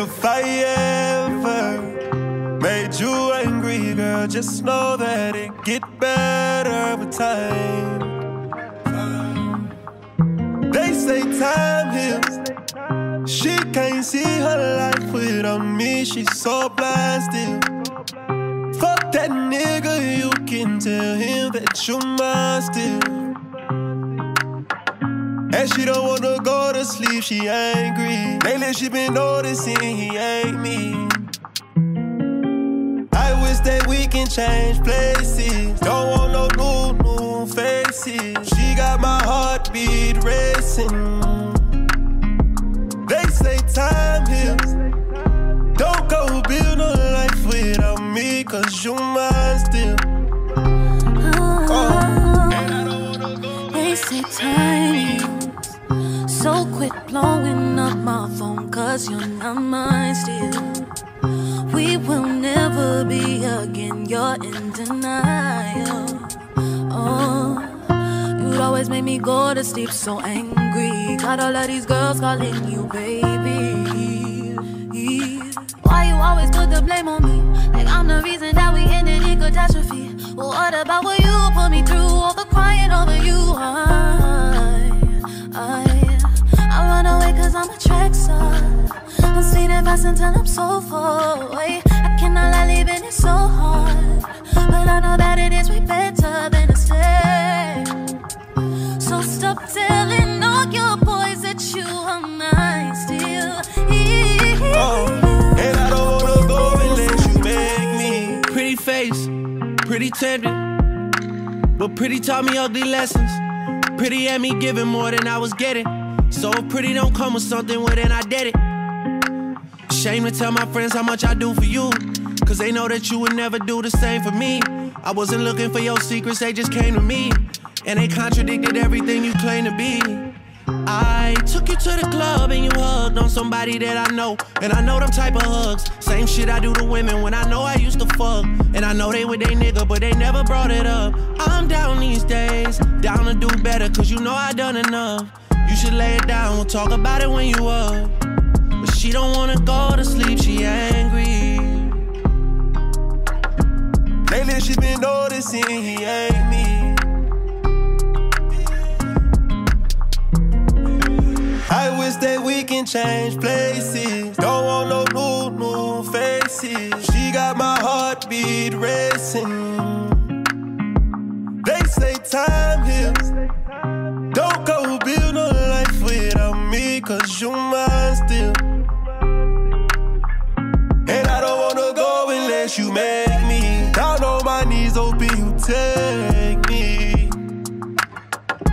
If I ever made you angry, girl, just know that it get better with time. They say time heals. She can't see her life without me. She's so blasted. Fuck that nigga, you can tell him that you're mine still. And she don't wanna go to sleep, she angry. Lately she been noticing he ain't me. I wish that we can change places. Don't want no new, new faces. She got my heartbeat racing. Blowing up my phone, cause you're not mine still. We will never be again, you're in denial. Oh, you'd always make me go to sleep so angry. Got all of these girls calling you baby. Why you always put the blame on me? Like I'm the reason that we ended in catastrophe. Well, what about what you put me through? All the crying over you. I, away cause I'm a track. I'm seeing it fast until I'm so far away. I cannot lie, living is so hard. But I know that it is way better than to stay. So stop telling all your boys that you are mine still. Oh, and I don't wanna go unless you make me. Pretty face, pretty tempting. But pretty taught me ugly lessons. Pretty had me giving more than I was getting. So pretty don't come with something, well then I did it. Shame to tell my friends how much I do for you. Cause they know that you would never do the same for me. I wasn't looking for your secrets, they just came to me. And they contradicted everything you claim to be. I took you to the club and you hugged on somebody that I know. And I know them type of hugs. Same shit I do to women when I know I used to fuck. And I know they with they nigga, but they never brought it up. I'm down these days, down to do better, cause you know I done enough. You should lay it down, we'll talk about it when you up. But she don't wanna go to sleep, she angry. Lately she been noticing he ain't me. I wish that we can change places. Don't want no new, new faces. She got my heartbeat racing. They say time heals. Don't go you make me. Down on my knees, open, you take me.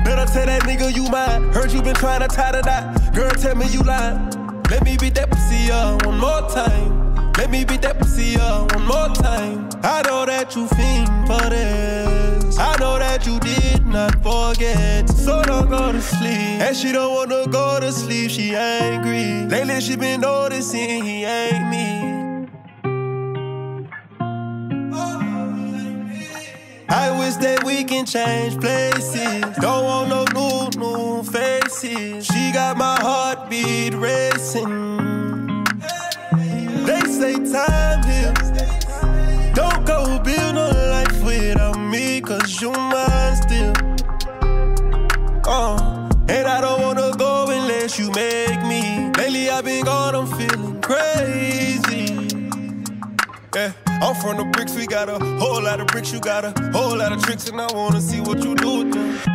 Better tell that nigga you mine. Heard you been trying to tie the knot. Girl, tell me you lying. Let me beat that pussy up one more time. Let me beat that pussy up one more time. I know that you fiend for this. I know that you did not forget. So don't go to sleep. And she don't wanna go to sleep, she angry. Lately she been noticing he ain't me. I wish that we can change places. Don't want no new, new faces. She got my heartbeat racing. They say time heals. Don't go build no life without me, cause you mine still. Uh, and I don't wanna go unless you make me. Lately I've been gone, I'm feeling crazy. Yeah, I'm from the bricks, we got a whole lot of bricks, you got a whole lot of tricks, and I wanna see what you do with them.